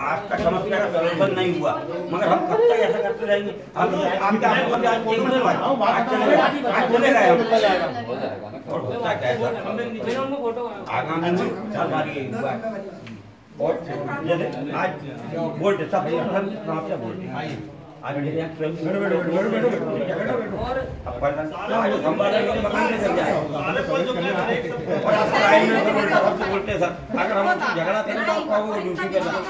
आज तक समस्या का सॉल्यूशन नहीं हुआ। मगर हम कब तक ऐसा करते रहेंगे? हम आप क्या हम आज नहीं भाई आज चले गए। आज चले गए हम। और होता क्या है सर? आगामी में सरकारी हुआ है। और आज बोलते सब सब समस्या बोलते आज मेरे यहाँ स्वयं अब पता हम बारे में मकान में चल जाए और आप तो हैं सर। अगर हम झगड़ा करें तो आप कहोगे ड्यूटी पे लगा